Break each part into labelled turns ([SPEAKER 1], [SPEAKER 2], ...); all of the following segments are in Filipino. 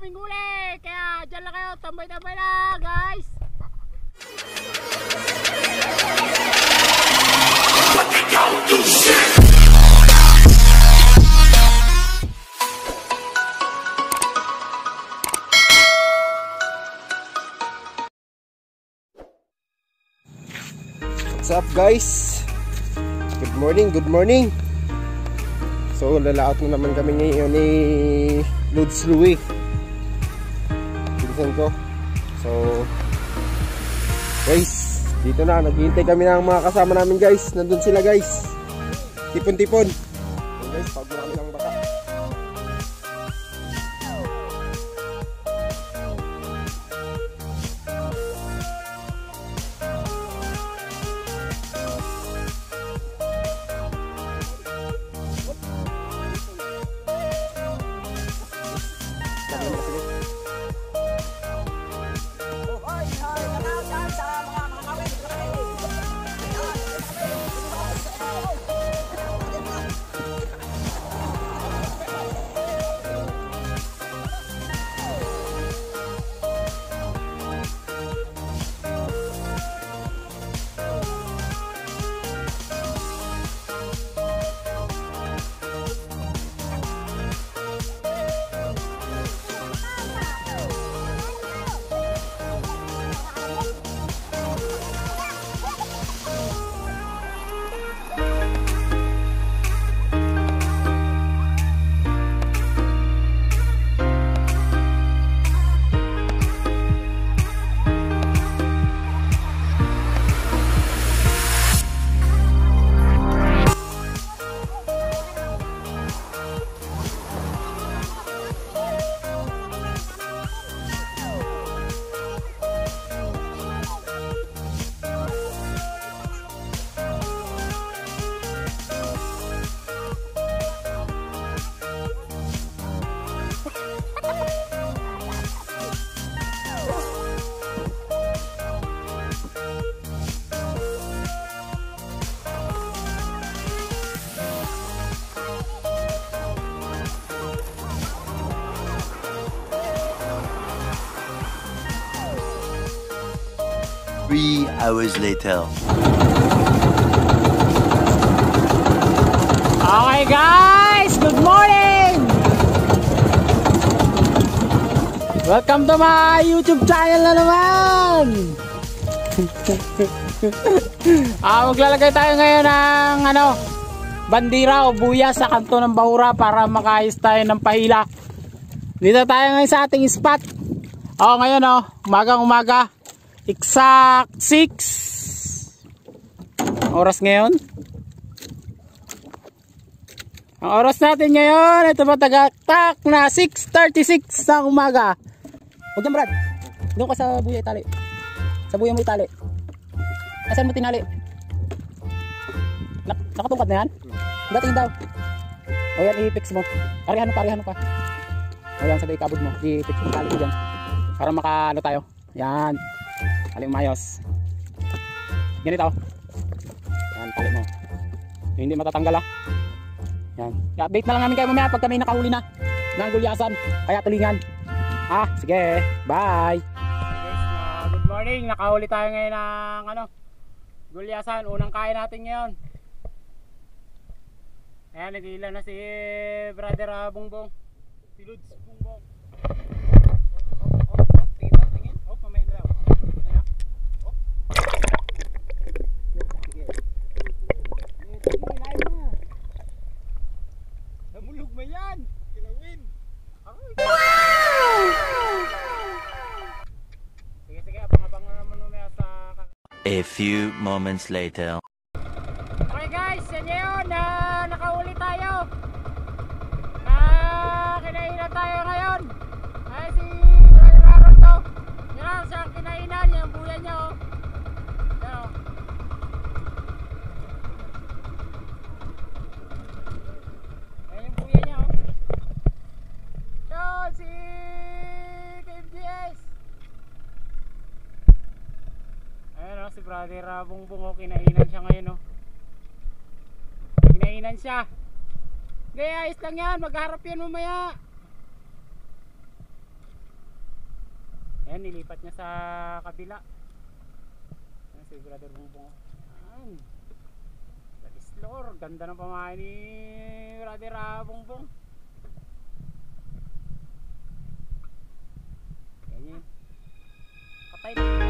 [SPEAKER 1] naming huli. Kaya dyan lang kayo, tambay-tambay lang guys.
[SPEAKER 2] What's up guys? Good morning, good morning. So lalaot na naman kami ngayon ni Lods Louie. Pinsan ko. So guys, dito na naghihintay kami ng mga kasama namin guys. Nandun sila guys. Tipon-tipon. So guys, pag
[SPEAKER 3] Three hours later.
[SPEAKER 1] Okay guys, good morning! Welcome to my YouTube channel na naman! ah, maglalagay tayo ngayon ng ano, bandira o buya sa kanto ng Bahura para makaayos tayo ng pahila. Dito tayo ngayon sa ating spot. Oh, ngayon oh, umagang umaga. Exact 6 oras ngayon. Ang oras natin ngayon, ito ba tagaktak na 6.36 sa umaga. Huwag yan Brad. Doon ka sa buya itali. Sa buya mo itali. Asan mo tinali? Nak nakatungkad na yan? Dating daw. O yan, i-fix mo. Parihan mo, parihan mo pa. O yan, sabay ikabod mo. I-fix mo tali mo dyan. Para makaano tayo. Yan. Tali mo mayos. Ganito. Yan, tali mo. Yung hindi matatanggal ah. Yan. I-update na lang namin kayo mamaya pag kami nakahuli na ng gulyasan. Kaya tulingan. Ah, sige. Bye. good morning. Nakahuli tayo ngayon ng ano, gulyasan. Unang kain natin ngayon. Ayan, nagila na si brother ah, Bongbong. Si Lods Bongbong. Op, op, op, op. Tingin daw, tingin. Op, mamaya na daw. Ayan na. Op. Sige. Sige, layo na. Mo yan! Kilawin! Wow! Sige, sige, abang-abang na naman mamaya sa...
[SPEAKER 3] A few moments later.
[SPEAKER 1] Okay guys, yan yun! Na, nakahuli tayo! Na, kinainan tayo ngayon! Ay, si Aaron to! Yan siya ang kinainan, yung buya niya oh! Yan oh! Ayan yung buya niya oh! Yun, si KFGS! Bongbong oh, kinainan siya ngayon oh. Kinainan siya. Okay, ayos lang yan. Magharap yan mamaya. Ayan, nilipat niya sa kabila. Ayan, si Brother Bongbong. Ayan. Ladislor. Ganda ng pamahay ni Brother Bongbong. Ayan yun. Patay.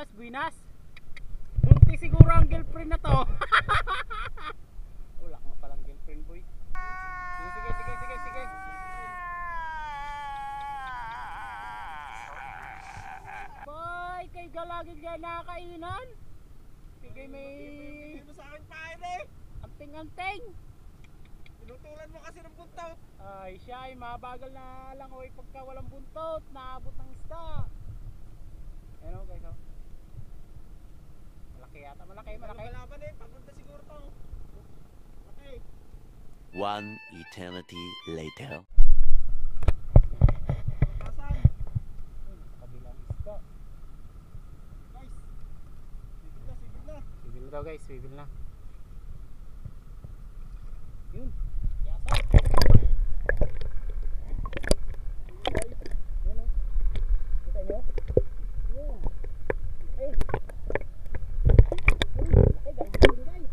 [SPEAKER 1] Buinas, buinas. Bunti siguro ang girlfriend na to. Wala ka palang girlfriend, boy. Sige, sige, sige, sige, sige. Boy, kay galagin dyan nakakainan. Sige, may
[SPEAKER 2] mo sa akin pain eh.
[SPEAKER 1] anting-anting.
[SPEAKER 2] Tinutulan mo kasi ng buntot.
[SPEAKER 1] Ay, siya ay mabagal na lang oy pagka walang buntot, naabot ng isda. Ano guys, oh. Malaki yata, malaki, malaki.
[SPEAKER 2] Kalaban eh, pagunta siguro to. Okay.
[SPEAKER 3] One eternity later.
[SPEAKER 2] Guys. Sigil na, sigil na.
[SPEAKER 1] Daw guys, swivel na. Yun. Yasa. Yun, oh. Kita nyo? Yun. Laki. Yun, laki, galing din, guys.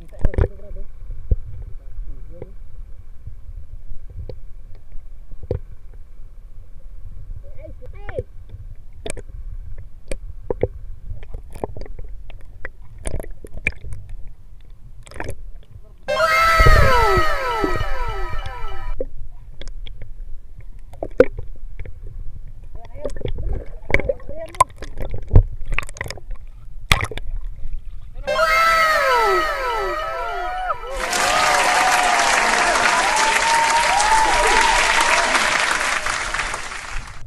[SPEAKER 1] Kita nyo dito, grabe. Yun. Ay, puti!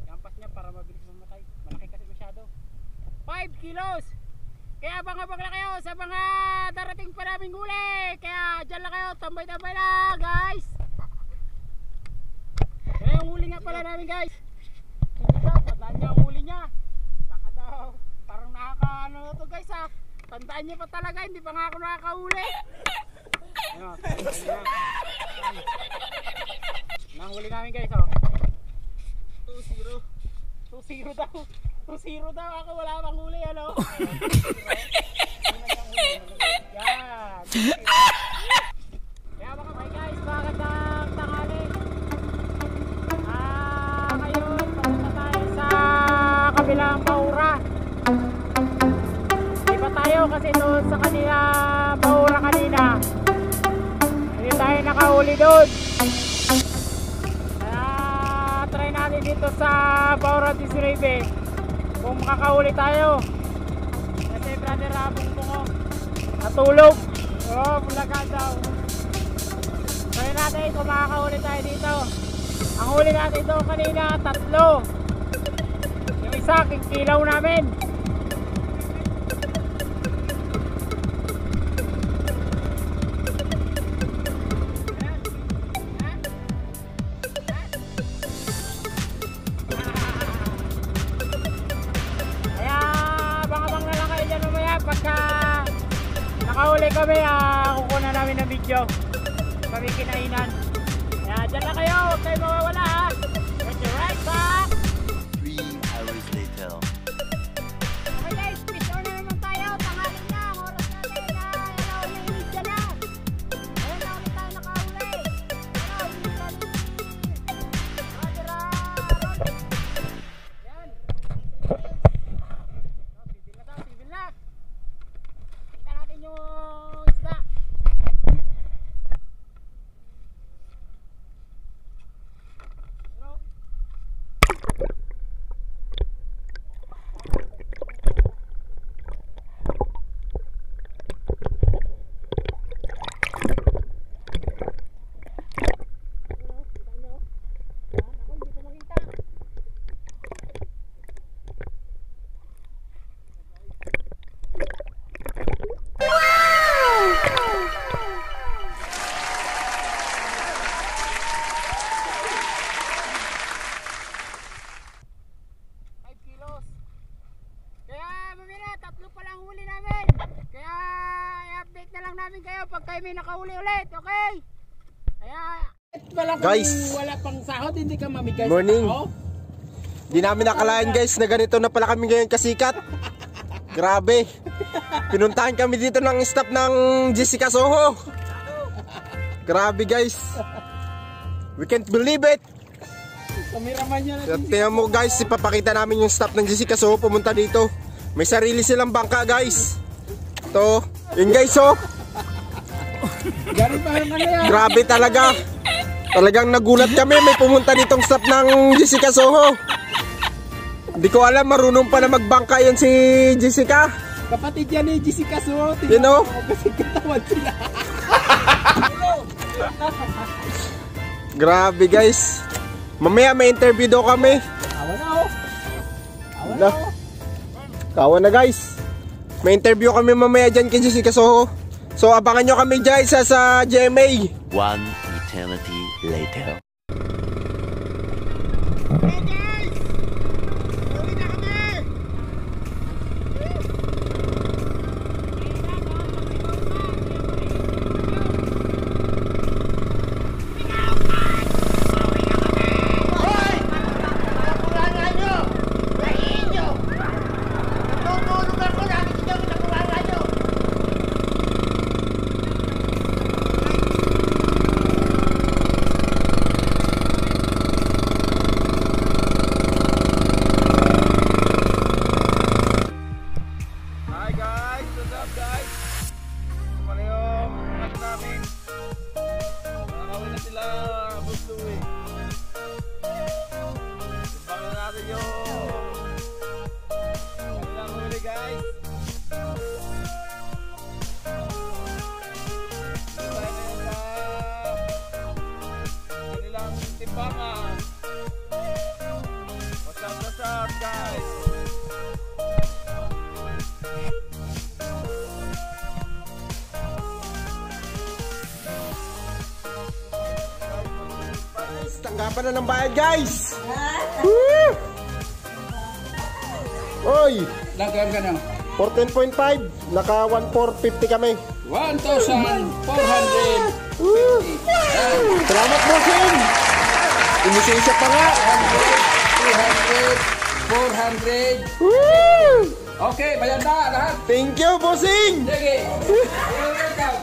[SPEAKER 1] Lampas niya para mabilis mamatay. Malaki kasi masyado. 5 kilos! Kaya abang-abang na kayo sa mga darating pa naming huli. Kaya dyan lang kayo, tambay-tambay lang guys. Kaya yung huli nga pala namin guys. Sige daw, tandaan niya ang huli niya. Baka daw, parang nakakaano to guys ha. Tandaan niya pa talaga, hindi pa nga ako tandaan niya. Nahuli namin guys oh.
[SPEAKER 2] 2-0.
[SPEAKER 1] 2-0 daw. 2-0 daw ako wala pang huli ano. Yan. kasi doon sa kanila Maura kanina. Hindi tayo nakahuli doon. Kaya try natin dito sa Baura 19 kung makakahuli tayo. Kasi brother Rabong Tungo natulog. Oh, bulaga daw. Try natin kung makakahuli tayo dito. Ang huli natin doon kanina, tatlo. Yung sa kilaw namin. Lang kayo, okay? Kaya wala
[SPEAKER 2] Guys.
[SPEAKER 1] wala pang sahod, hindi ka mamigay
[SPEAKER 2] Morning.
[SPEAKER 1] sa tao.
[SPEAKER 2] Di namin nakalain guys na ganito na pala kami ngayon kasikat. Grabe. Pinuntahan kami dito ng staff ng Jessica Soho. Grabe guys. We can't believe it.
[SPEAKER 1] Kameraman niya
[SPEAKER 2] tingnan mo guys, ipapakita namin yung staff ng Jessica Soho pumunta dito. May sarili silang bangka guys. To, yun guys oh.
[SPEAKER 1] Ganun pa rin ano yan.
[SPEAKER 2] Grabe talaga. Talagang nagulat kami may pumunta ditong staff ng Jessica Soho. Hindi ko alam marunong pa na magbangka yan si Jessica.
[SPEAKER 1] Kapatid yan ni Jessica Suo.
[SPEAKER 2] You know?
[SPEAKER 1] Kasi katawan sila.
[SPEAKER 2] Grabe guys. Mamaya may interview daw kami.
[SPEAKER 1] Awa na oh. Awa Na. oh.
[SPEAKER 2] Kawan na guys. May interview kami mamaya dyan kay Jessica Soho. So abangan nyo kami dyan sa, sa GMA.
[SPEAKER 3] One eternity later.
[SPEAKER 2] Tanggapan na ng bayad guys! Woo! Oy!
[SPEAKER 1] Lagyan ka na.
[SPEAKER 2] 14.5, naka 1,450 kami.
[SPEAKER 1] 1,400.
[SPEAKER 2] Woo! Salamat mo, Sin! Inisensya pa nga!
[SPEAKER 1] 200, 400.
[SPEAKER 2] Woo!
[SPEAKER 1] Okay, bayad na lahat.
[SPEAKER 2] Thank you, bossing!
[SPEAKER 1] Sige. Welcome.